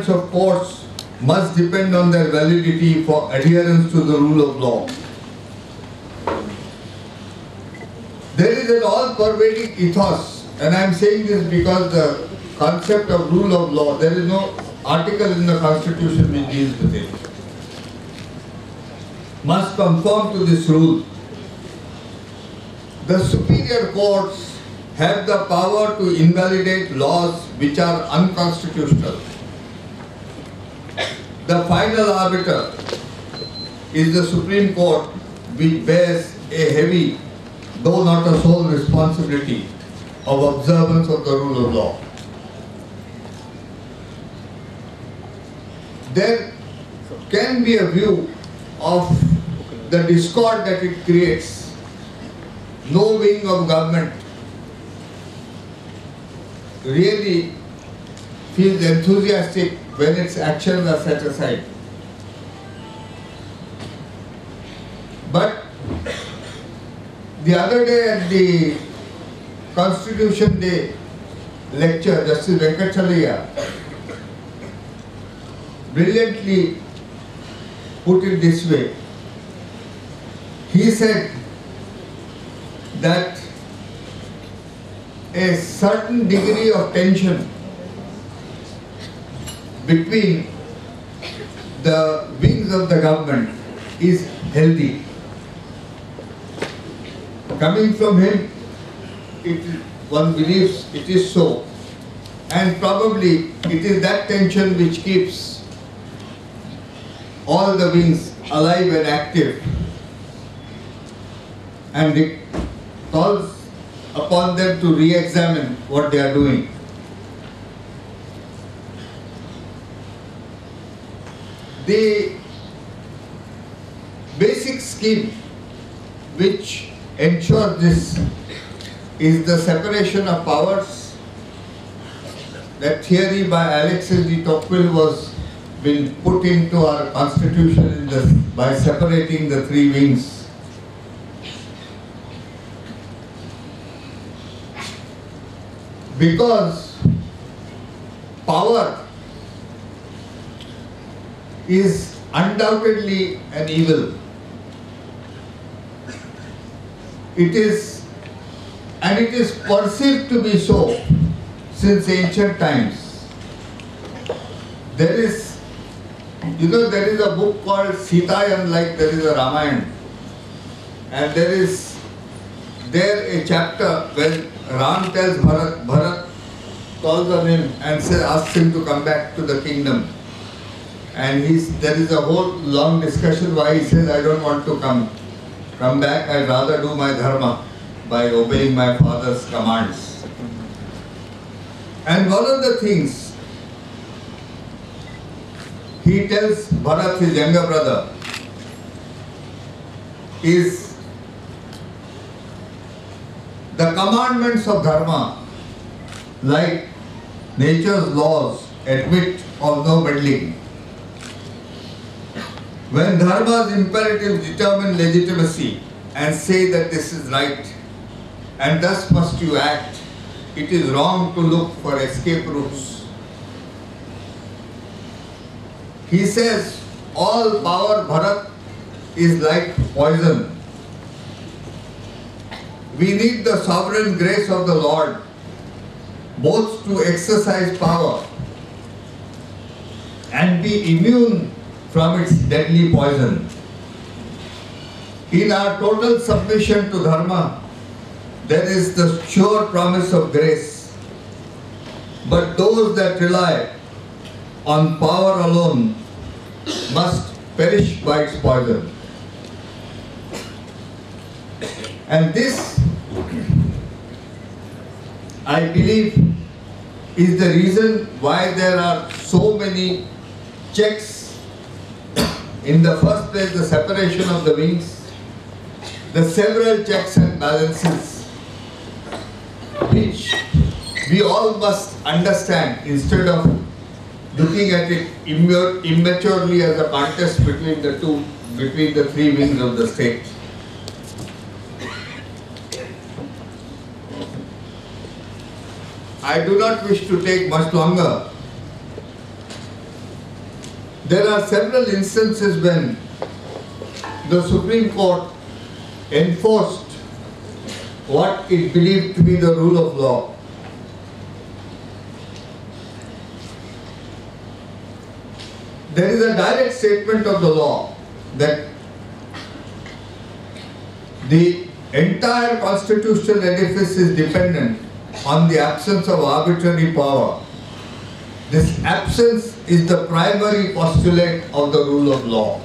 of courts must depend on their validity for adherence to the rule of law. There is an all-pervading ethos, and I am saying this because the concept of rule of law, there is no article in the constitution which deals with it. Must conform to this rule. The superior courts have the power to invalidate laws which are unconstitutional. The final arbiter is the Supreme Court which bears a heavy, though not a sole responsibility of observance of the rule of law. There can be a view of the discord that it creates. No wing of government really feels enthusiastic when its actions are set aside. But the other day at the Constitution Day lecture, Justice Venkatachaliah brilliantly put it this way. He said that a certain degree of tension between the wings of the government is healthy. Coming from him, it, one believes it is so. And probably it is that tension which keeps all the wings alive and active. And it calls upon them to re-examine what they are doing. The basic scheme which ensures this is the separation of powers. That theory by Alexis de Tocqueville was been put into our constitution the, by separating the three wings. Because power is undoubtedly an evil. It is, and it is perceived to be so since ancient times. There is, you know, there is a book called Sitayan, like there is a Ramayana, and there is there a chapter when Ram tells Bharat, Bharat calls on him and says, asks him to come back to the kingdom. And he's, there is a whole long discussion why he says, I don't want to come, come back, I'd rather do my dharma by obeying my father's commands. And one of the things he tells Bharat, his younger brother, is the commandments of dharma, like nature's laws, admit of no meddling. When dharma's imperatives determine legitimacy and say that this is right and thus must you act, it is wrong to look for escape routes. He says all power Bharat is like poison. We need the sovereign grace of the Lord both to exercise power and be immune from its deadly poison. In our total submission to Dharma, there is the sure promise of grace. But those that rely on power alone must perish by its poison. And this, I believe, is the reason why there are so many checks. In the first place, the separation of the wings, the several checks and balances, which we all must understand instead of looking at it immaturely as a contest between the two, between the three wings of the state. I do not wish to take much longer. There are several instances when the Supreme Court enforced what it believed to be the rule of law. There is a direct statement of the law that the entire constitutional edifice is dependent on the absence of arbitrary power. This absence is the primary postulate of the rule of law.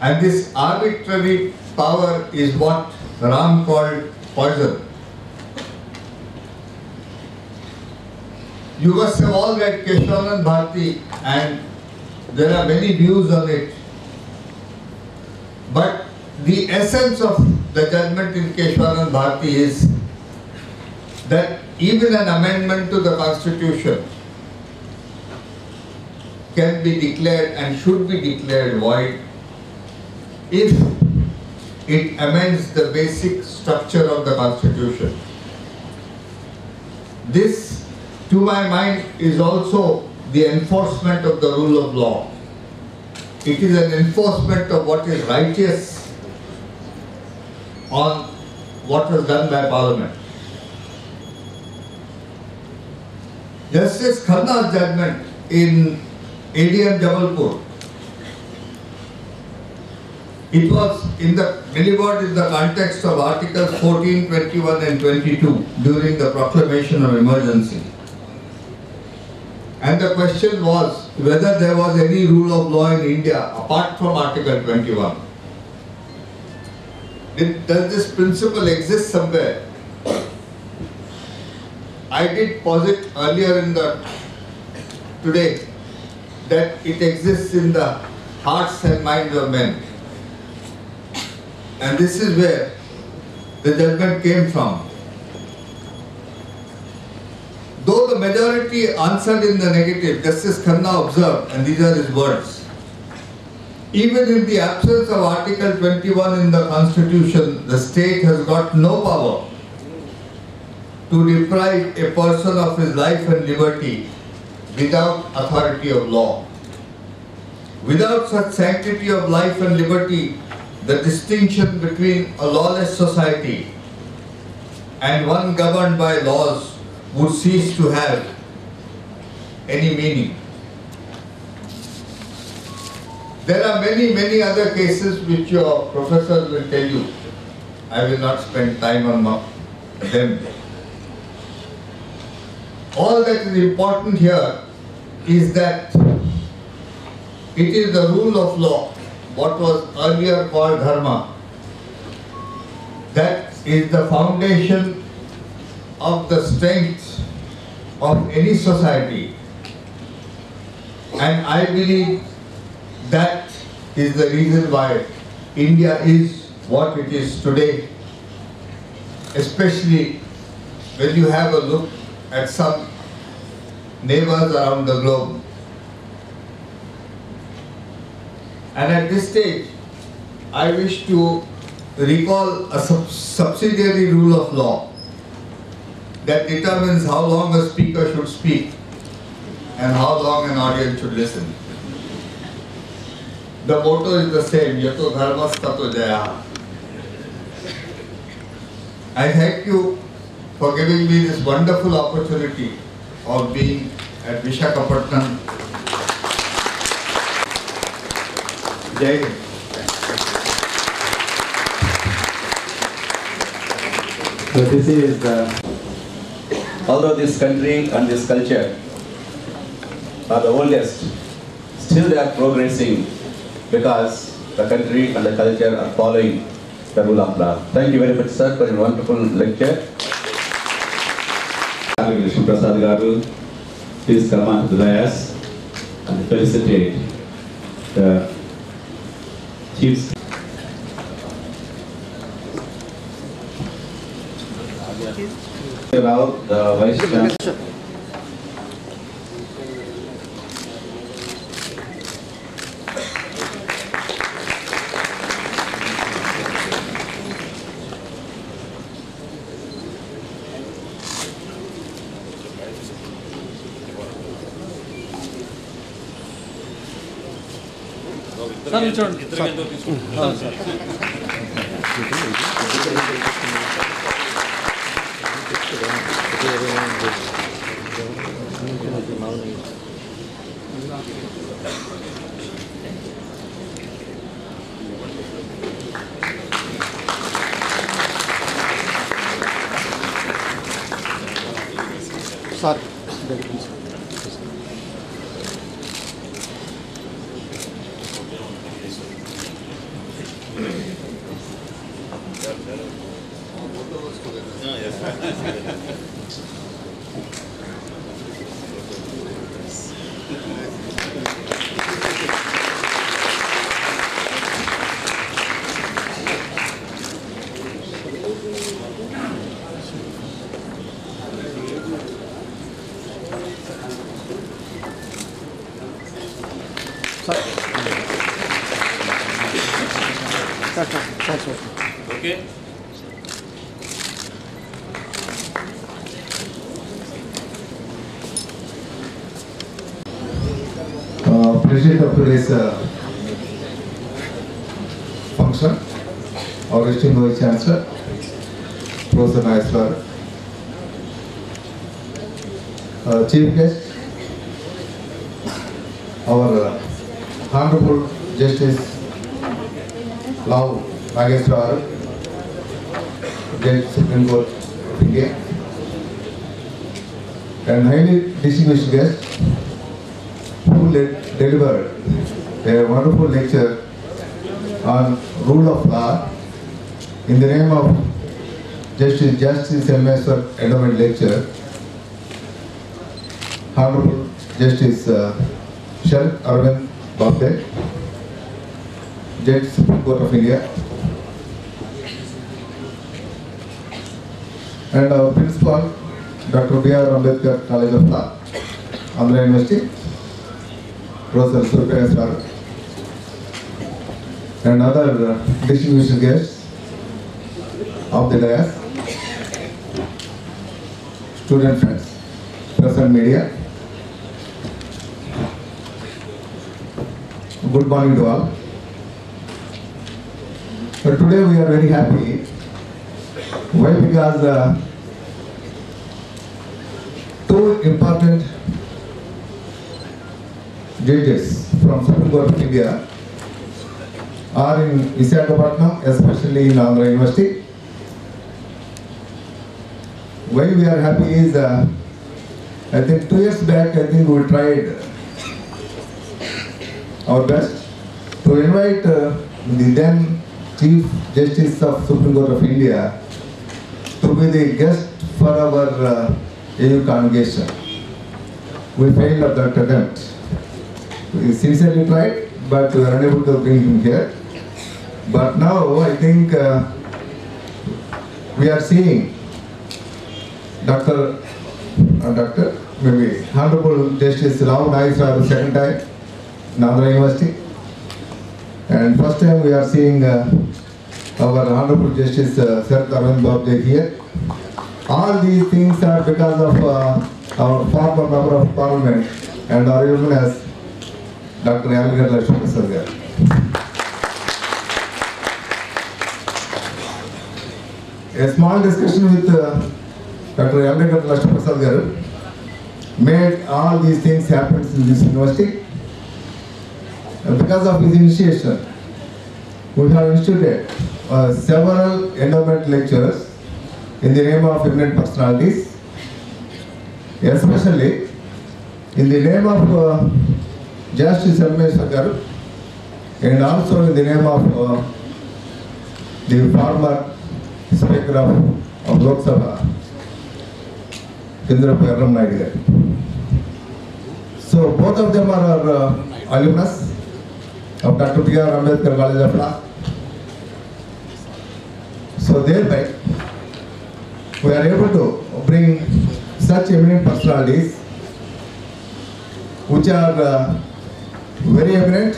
And this arbitrary power is what Ram called poison. You must have all read Keshavanand Bharati and there are many views on it. But the essence of the judgment in Keshavanand Bharati is that even an amendment to the constitution can be declared and should be declared void if it amends the basic structure of the constitution. This, to my mind, is also the enforcement of the rule of law. It is an enforcement of what is righteous on what was done by Parliament. Justice Khanna's judgment in ADM Jabalpur it was in the delivered in the context of Articles 14, 21 and 22 during the proclamation of emergency. And the question was whether there was any rule of law in India apart from Article 21. Did, does this principle exist somewhere? I did posit earlier in the today that it exists in the hearts and minds of men. And this is where the judgment came from. Though the majority answered in the negative, Justice Khanna observed, and these are his words, even in the absence of Article 21 in the Constitution, the state has got no power to deprive a person of his life and liberty without authority of law. Without such sanctity of life and liberty, the distinction between a lawless society and one governed by laws would cease to have any meaning. There are many, many other cases which your professors will tell you. I will not spend time on them. All that is important here is that it is the rule of law what was earlier called dharma. That is the foundation of the strength of any society. And I believe that is the reason why India is what it is today, especially when you have a look at some neighbors around the globe. And at this stage, I wish to recall a sub subsidiary rule of law that determines how long a speaker should speak and how long an audience should listen. The motto is the same, Yato Dharmas Tato Jaya. I thank you for giving me this wonderful opportunity of being at Vishakhapatnam Jai Hind. So this is, uh, although this country and this culture are the oldest, still they are progressing because the country and the culture are following the rule of law. Thank you very much, sir, for your wonderful lecture. Vishnu Prasad Garu, please come on to the dais and felicitate the chiefs. Rao, the Vice Chancellor. Sir, please. That's okay. That's okay. Okay. Uh, President of today's uh, function, our esteemed Chancellor, Professor Naisler, uh, Chief Guest, our uh, Honorable Justice Lau Nageswar, Judge Supreme Court of India, and highly distinguished guest, who delivered a wonderful lecture on rule of law in the name of Justice Jasti M.S. Endowment Lecture. Honorable Justice uh, Sharad Arvind Bobde, Judge Supreme Court of India, and our principal, Dr. B.R. Ambedkar College of Law, Andhra University, Professor Surkaya Sir, and other uh, distinguished guests of the dais, student friends, press and media. Good morning to all. But today we are very happy. Why? Because uh, two important judges from Supreme Court of India are in Visakhapatnam, especially in Andhra University. Why we are happy is, uh, I think two years back, I think we tried our best to invite uh, the then Chief Justice of Supreme Court of India to be the guest for our uh, congregation. We failed at that attempt. We sincerely tried, but we were unable to bring him here. But now I think uh, we are seeing Dr. Uh, Doctor, maybe Honorable Justice Rao Naik for the second time in Andhra University. And first time we are seeing uh, our Honorable Justice uh, Sir Arvind Bobde here. All these things are because of uh, our former member of parliament and our illness, Dr. Yalgar Lakshmi. A small discussion with uh, Dr. Yalgar Lakshmi Prasad made all these things happen in this university. And because of his initiation, we have instituted uh, several endowment lectures in the name of eminent personalities, especially in the name of uh, Justice Rameshwar garu and also in the name of uh, the former Speaker of, of Lok Sabha, Indrapu Yarram Naidu. So both of them are our uh, alumnus of Dr. B.R. Ambedkar College of Law. So thereby, we are able to bring such eminent personalities which are uh, very eminent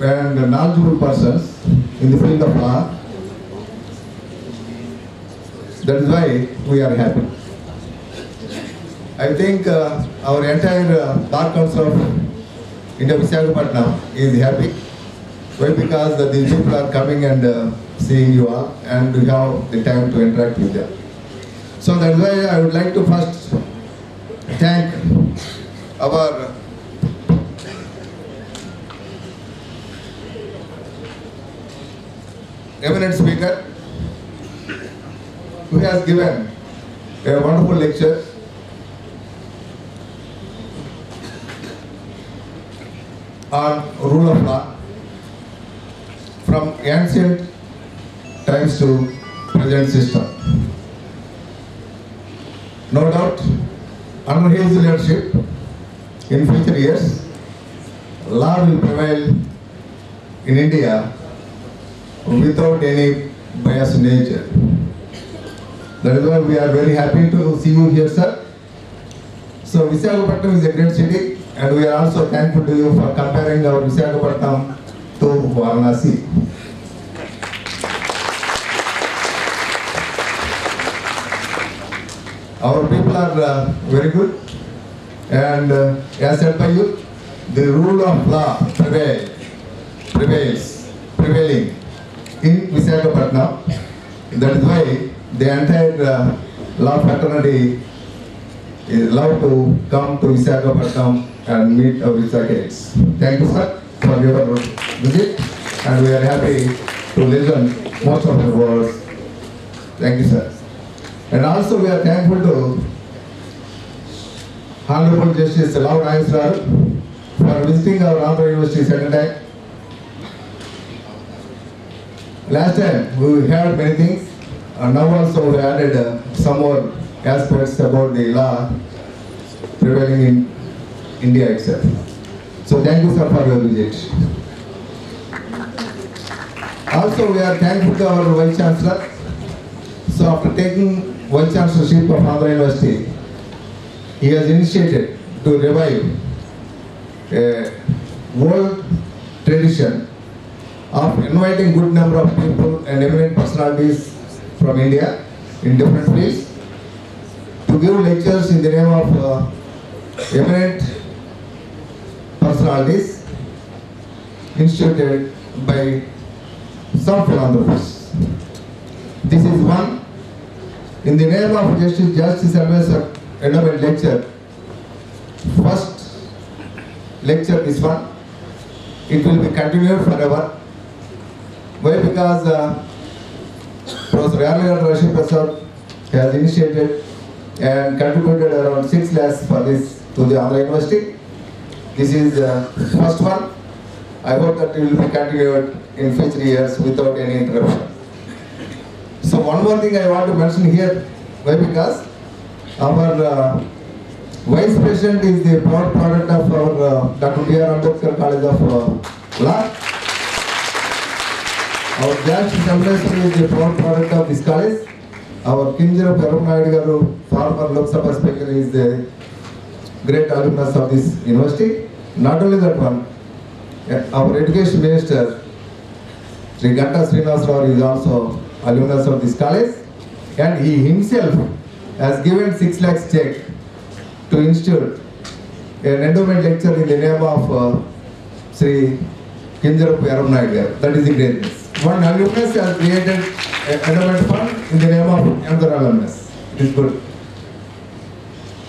and knowledgeable persons in the field of law. That is why we are happy. I think uh, our entire uh, Council of India Visakhapatnam is happy Why? Because the, these people are coming and uh, seeing you all and we have the time to interact with them. So that's why I would like to first thank our eminent speaker who has given a wonderful lecture on rule of law from ancient times to present system. No doubt, under his leadership, in future years, law will prevail in India without any bias nature. That is why we are very happy to see you here, sir. So Visakhapatnam is a great city and we are also thankful to you for comparing our Visakhapatnam to Varanasi. Our people are uh, very good and uh, as said by you, the rule of law prevail, prevails, prevailing in Visakhapatnam. That is why the entire uh, law fraternity is allowed to come to Visakhapatnam and meet our Visakhites. Thank you, sir, for your visit, and we are happy to listen most of your words. Thank you, sir. And also we are thankful to Honorable Justice Lau Nageswarar for visiting our Andhra University second time. Last time we heard many things, and now also we added uh, some more aspects about the law prevailing in India itself. So thank you sir for your visit. Also we are thankful to our Vice Chancellor. So after taking Vice Chancellorship of Andhra University, he has initiated to revive a world tradition of inviting good number of people and eminent personalities from India in different fields to give lectures in the name of uh, eminent personalities instituted by some philanthropists. This is one in the name of Justice Jasti Advisor Endowment Lecture. First lecture is one. It will be continued forever. Why? Because uh, Professor Yarlagadda Lakshmi Prasad has initiated and contributed around 6 lakhs for this to the Andhra University. This is uh, first one. I hope that it will be continued in future years without any interruption. So one more thing I want to mention here, why because our uh, Vice President is the proud product of our uh, Dr. B.R. Ambedkar College of uh, Law. Our Justice Ambassador is the proud product of this college. Our Kinjara Perum Garu, former Lok Sabha Speaker, is the great alumnus of this university. Not only that one, eh, our Education Minister, Sri Ganta Srinivas Rao is also alumnus of this college and he himself has given 6 lakhs check to institute an endowment lecture in the name of uh, Sri Kinjarapu Yaram Naidu. That is the greatness. One alumnus has created an endowment fund in the name of another alumnus. It is good.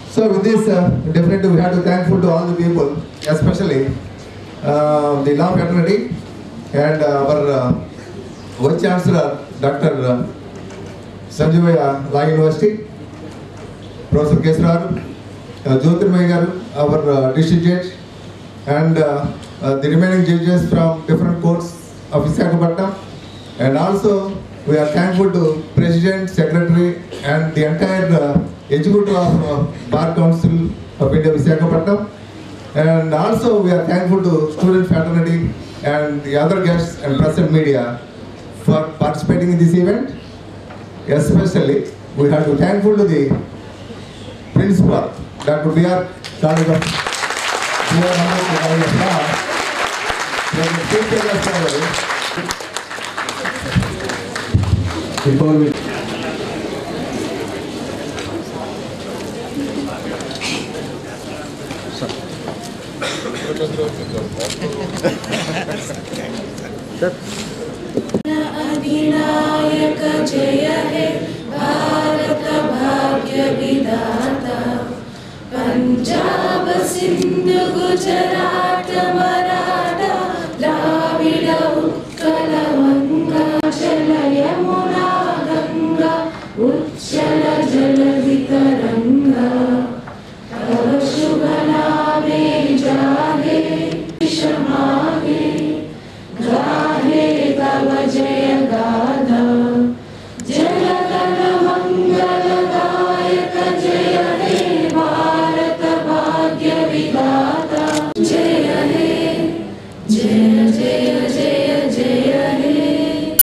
So with this, uh, definitely we have to thankful to all the people, especially uh, the law fraternity and our uh, Vice Chancellor, Dr. Uh, Sanjivayya Law University, Professor Kesrar, uh, Jyotirmay Garu, our uh, district judge, and uh, uh, the remaining judges from different courts of Visakhapatnam. And also, we are thankful to President, Secretary, and the entire uh, executive of uh, Bar Council of India, Visakhapatnam. And also, we are thankful to student fraternity and the other guests and press and media for participating in this event. Especially, we have to thankful to the principal, Dr. B.R. College of B.R. अधिनायक जय हे। भारत भाग्य विधाता। पंजाब सिंध गुजरात मराठा